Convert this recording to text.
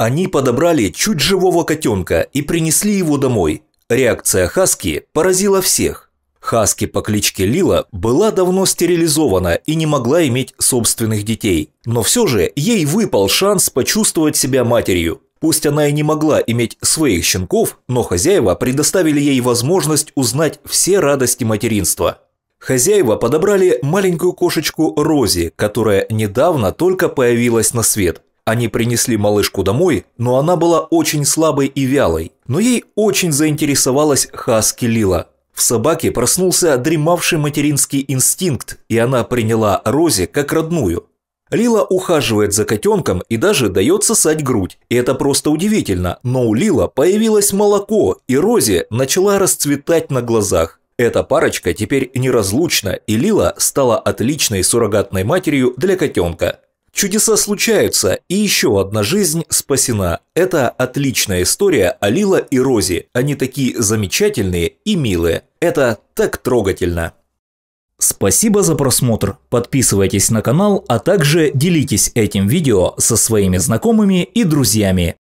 Они подобрали чуть живого котенка и принесли его домой. Реакция Хаски поразила всех. Хаски по кличке Лила была давно стерилизована и не могла иметь собственных детей. Но все же ей выпал шанс почувствовать себя матерью. Пусть она и не могла иметь своих щенков, но хозяева предоставили ей возможность узнать все радости материнства. Хозяева подобрали маленькую кошечку Рози, которая недавно только появилась на свет. Они принесли малышку домой, но она была очень слабой и вялой. Но ей очень заинтересовалась Хаски Лила. В собаке проснулся дремавший материнский инстинкт, и она приняла Рози как родную. Лила ухаживает за котенком и даже дает сосать грудь. И это просто удивительно, но у Лила появилось молоко, и Рози начала расцветать на глазах. Эта парочка теперь неразлучна, и Лила стала отличной суррогатной матерью для котенка. Чудеса случаются, и еще одна жизнь спасена. Это отличная история о Лила и Рози. Они такие замечательные и милые. Это так трогательно. Спасибо за просмотр, подписывайтесь на канал, а также делитесь этим видео со своими знакомыми и друзьями.